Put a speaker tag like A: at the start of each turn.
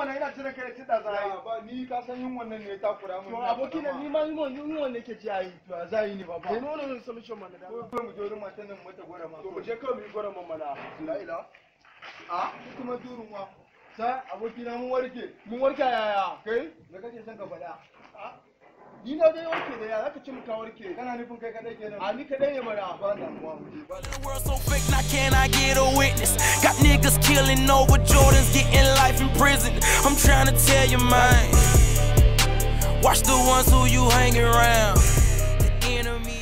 A: mana ina jiran kai ci da zai
B: ba ni ka san yin wannan ne ta kura mun.
A: To aboki na ni ma mun ni mun nake ji ayi to za yi ni ba ba.
C: Kai nono ne solution mana da.
B: Ko mu je wurin matan nan mata gora ma
C: to je kawai mu yi gwaran mana.
B: La ila a kuma durun wa.
A: Sai aboki na mun warke.
C: Mun warka yaya?
A: Kai
B: da kake son ka faɗa?
A: Ni na dai warke da ya zaka ci mu ka warke.
B: Kana nufin kai kadai kenan?
A: A ni kadai ne mana.
B: Ba damuwa mu je ba
D: The world so fake, now can I get a witness? Got niggas killing over Jordans, getting prison. I'm trying to tell you mine. Watch the ones who you hang around. The enemy.